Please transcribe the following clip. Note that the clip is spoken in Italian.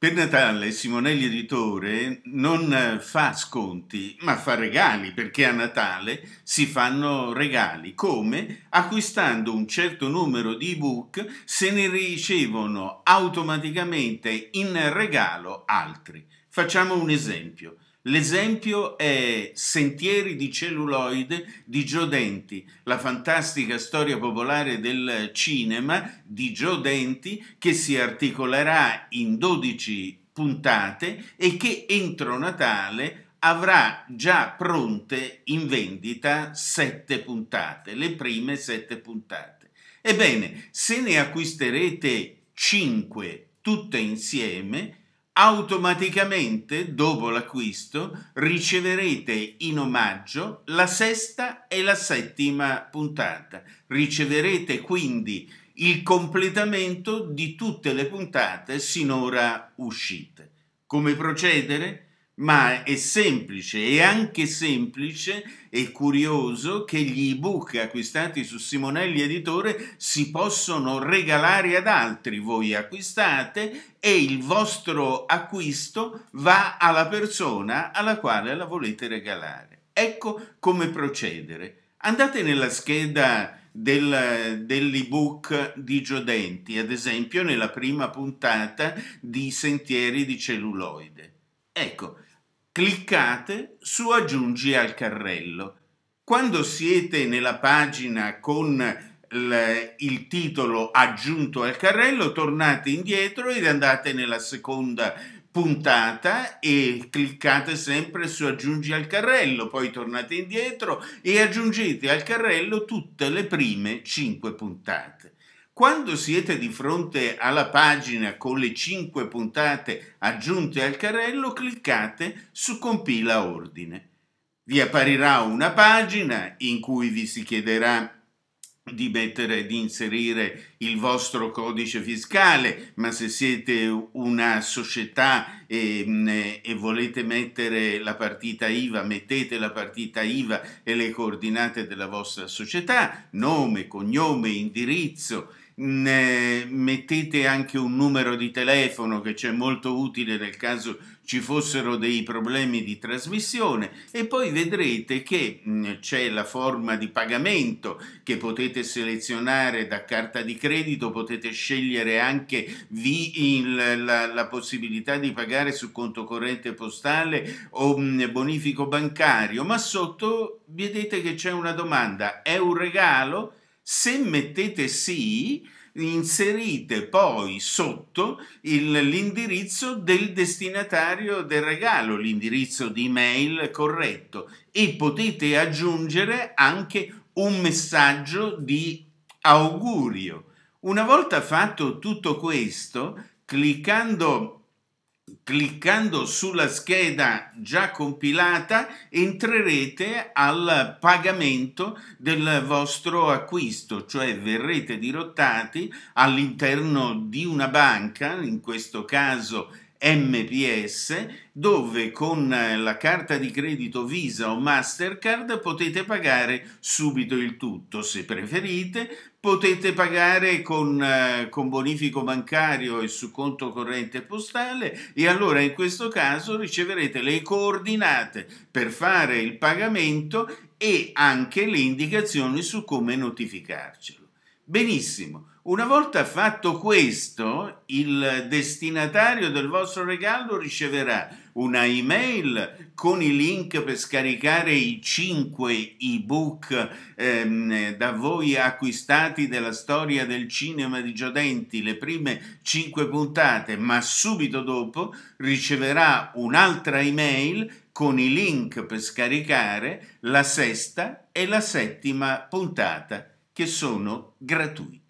Per Natale Simonelli Editore non fa sconti, ma fa regali, perché a Natale si fanno regali. Come? Acquistando un certo numero di ebook se ne ricevono automaticamente in regalo altri. Facciamo un esempio. L'esempio è Sentieri di celluloide di Gio Denti, la fantastica storia popolare del cinema di Gio Denti che si articolerà in 12 puntate e che entro Natale avrà già pronte in vendita sette puntate, le prime sette puntate. Ebbene, se ne acquisterete 5 tutte insieme, automaticamente dopo l'acquisto riceverete in omaggio la sesta e la settima puntata. Riceverete quindi il completamento di tutte le puntate sinora uscite. Come procedere? Ma è semplice, è anche semplice e curioso che gli ebook acquistati su Simonelli Editore si possono regalare ad altri. Voi acquistate e il vostro acquisto va alla persona alla quale la volete regalare. Ecco come procedere. Andate nella scheda del, dell'ebook di Giodenti, ad esempio nella prima puntata di Sentieri di celluloide. Ecco, cliccate su aggiungi al carrello. Quando siete nella pagina con il, titolo aggiunto al carrello, tornate indietro ed andate nella seconda puntata e cliccate sempre su aggiungi al carrello, poi tornate indietro e aggiungete al carrello tutte le prime cinque puntate. Quando siete di fronte alla pagina con le 5 puntate aggiunte al carrello, cliccate su compila ordine. Vi apparirà una pagina in cui vi si chiederà di mettere, di inserire il vostro codice fiscale, ma se siete una società e, e, volete mettere la partita IVA, mettete la partita IVA e le coordinate della vostra società, nome, cognome, indirizzo ne mettete anche un numero di telefono che c'è molto utile nel caso ci fossero dei problemi di trasmissione e poi vedrete che c'è la forma di pagamento che potete selezionare da carta di credito, potete scegliere anche il, la, la, possibilità di pagare su conto corrente postale o bonifico bancario, ma sotto vedete che c'è una domanda, è un regalo? Se mettete sì, inserite poi sotto il, l'indirizzo del destinatario del regalo, l'indirizzo di email corretto e potete aggiungere anche un messaggio di augurio. Una volta fatto tutto questo, cliccando cliccando sulla scheda già compilata entrerete al pagamento del vostro acquisto, cioè verrete dirottati all'interno di una banca, in questo caso MPS dove con la carta di credito Visa o Mastercard potete pagare subito il tutto. Se preferite potete pagare con, eh, con bonifico bancario e su conto corrente postale e allora in questo caso riceverete le coordinate per fare il pagamento e anche le indicazioni su come notificarcelo. Benissimo. Una volta fatto questo, il destinatario del vostro regalo riceverà una email con i link per scaricare i 5 ebook ehm, da voi acquistati della storia del cinema di Giodenti, le prime 5 puntate, ma subito dopo riceverà un'altra email con i link per scaricare la sesta e la settima puntata che sono gratuiti.